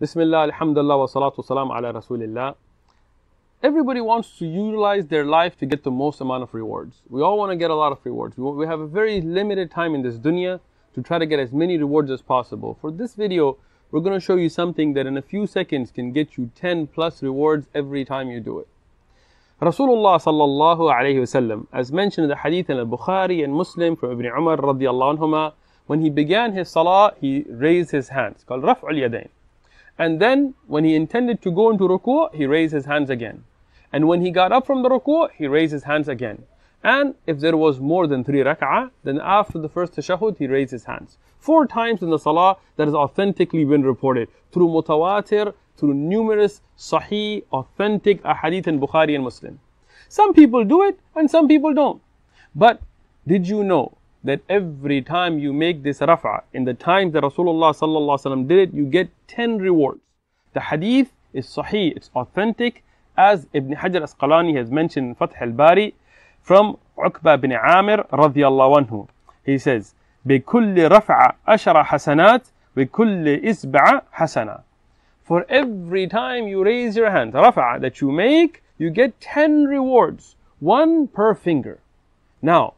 Bismillah, alhamdulillah, wa salatu salam ala rasulillah. Everybody wants to utilize their life to get the most amount of rewards. We all want to get a lot of rewards. We have a very limited time in this dunya to try to get as many rewards as possible. For this video, we're going to show you something that in a few seconds can get you 10 plus rewards every time you do it. Rasulullah sallallahu alayhi wasallam, as mentioned in the hadith in al-Bukhari and Muslim from Ibn Umar radiallahu anhuma, when he began his salah, he raised his hands, called raf'ul yadayn. And then when he intended to go into ruku', he raised his hands again. And when he got up from the ruku', he raised his hands again. And if there was more than three rak'ah, then after the first tashahhud, he raised his hands. Four times in the salah that has authentically been reported through mutawatir, through numerous sahih, authentic ahadith in Bukhari and Muslim. Some people do it and some people don't. But did you know that every time you make this rafa in the time that Rasulullah sallallahu alaihi wasallam did it, you get 10 rewards. The hadith is sahih, it's authentic, as Ibn Hajar Asqalani has mentioned in Fath al-Bari from Uqba bin Amir radiyallahu anhu. He says, بكل رفع عشر حسنات بكل إسبع حسنة. For every time you raise your hand, rafa that you make, you get 10 rewards, one per finger. Now,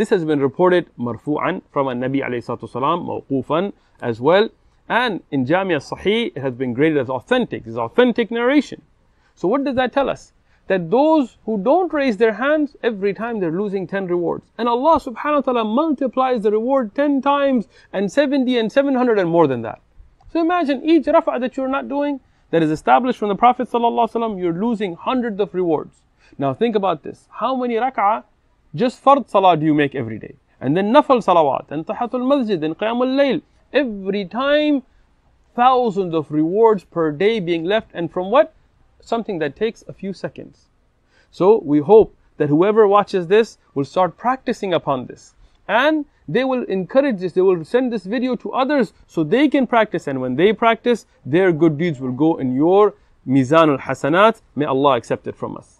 this has been reported marfu'an from a Nabi alayhi mawqufan as well. And in Jamia Sahih, it has been graded as authentic. Is authentic narration. So what does that tell us? That those who don't raise their hands, every time they're losing 10 rewards. And Allah subhanahu wa ta'ala multiplies the reward 10 times and 70 and 700 and more than that. So imagine each rafa that you're not doing, that is established from the Prophet sallallahu alaihi wasallam, you're losing hundreds of rewards. Now think about this. How many rak'ah, just fard salah do you make every day? And then nafal salawat, and tahatul masjid, and qiyamul layl. Every time, thousands of rewards per day being left. And from what? Something that takes a few seconds. So we hope that whoever watches this will start practicing upon this. And they will encourage this, they will send this video to others so they can practice. And when they practice, their good deeds will go in your Mizan al Hasanat. May Allah accept it from us.